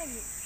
Thank you.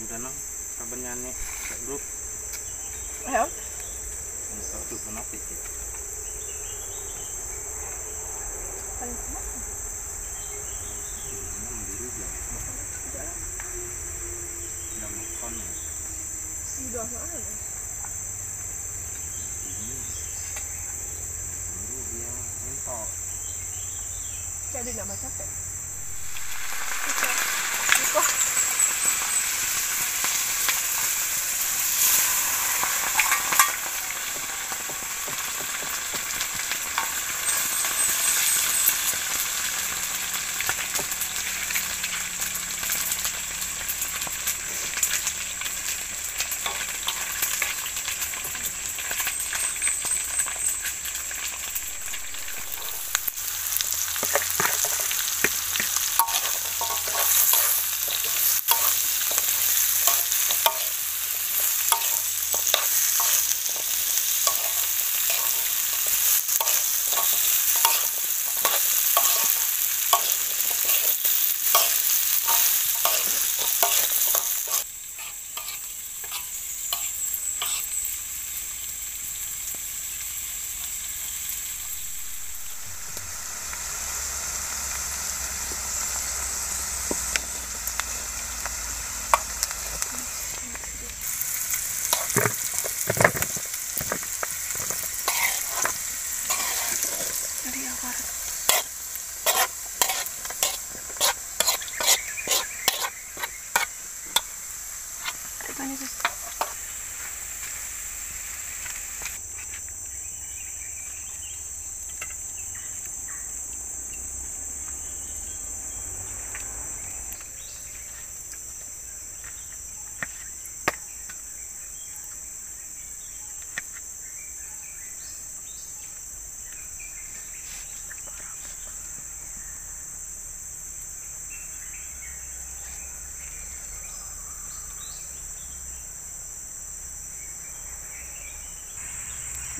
Udah nang kapan nyanyi ke grup Ayo. untuk grup kenapa Paling biru udah makan ya Udah ya? ini dia mentok Jadi nggak capek.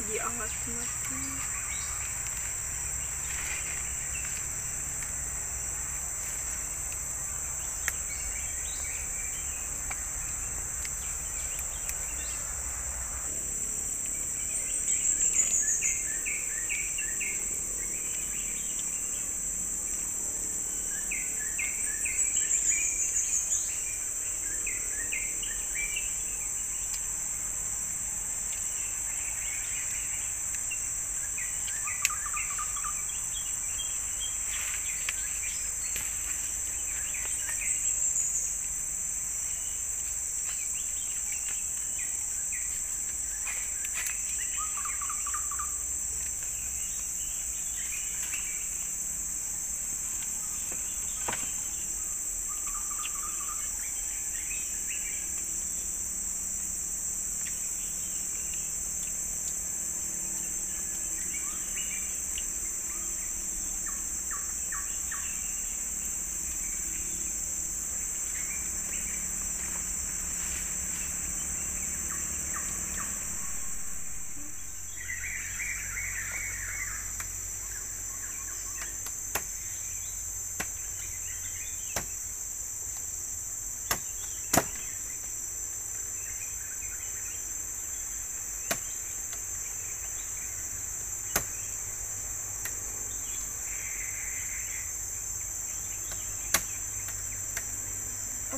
die Arbeit zu machen.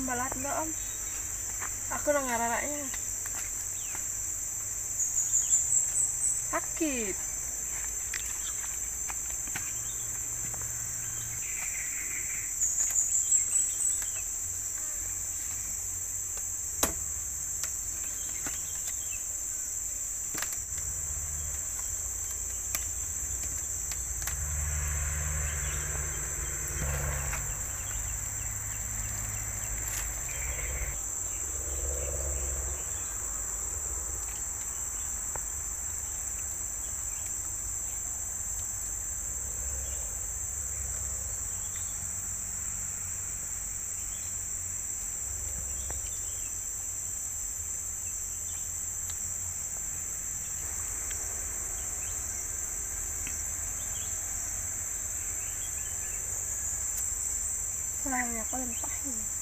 Om balat enggak om? Aku nang. Sakit. Sayangnya aku lempah ini.